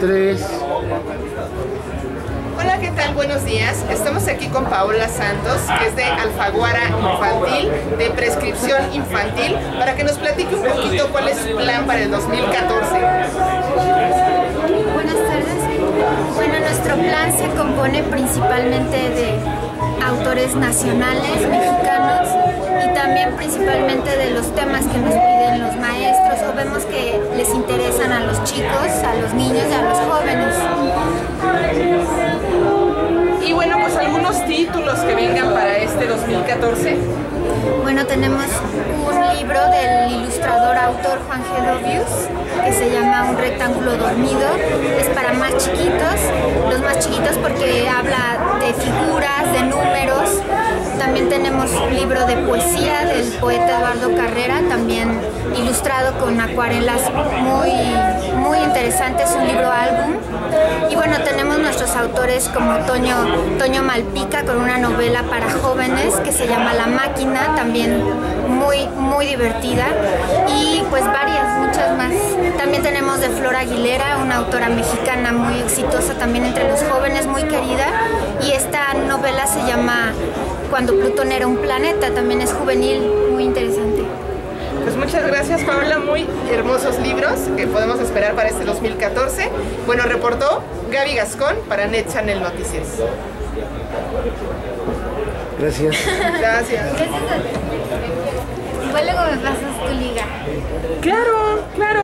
Tres. Hola, ¿qué tal? Buenos días. Estamos aquí con Paola Santos, que es de Alfaguara Infantil, de prescripción infantil, para que nos platique un poquito cuál es su plan para el 2014. Buenas tardes. Bueno, nuestro plan se compone principalmente de autores nacionales, mexicanos, chicos, a los niños y a los jóvenes. Y bueno, pues algunos títulos que vengan para este 2014. Bueno, tenemos un libro del ilustrador autor Juan Gedovius que se llama Un rectángulo dormido. Es para más chiquitos, los más chiquitos porque habla de figuras, de números. Libro de poesía del poeta Eduardo Carrera, también ilustrado con acuarelas muy, muy interesantes, un libro álbum. Y bueno, tenemos nuestros autores como Toño, Toño Malpica con una novela para jóvenes que se llama La Máquina, también muy, muy divertida. Y pues varias, muchas más. También tenemos de Flor Aguilera, una autora mexicana muy exitosa también entre los se llama Cuando Plutón era un planeta, también es juvenil, muy interesante. Pues muchas gracias Paola, muy hermosos libros que podemos esperar para este 2014. Bueno, reportó Gaby Gascón para Net Channel Noticias. Gracias. Gracias. Igual luego me pasas tu liga. Claro, claro.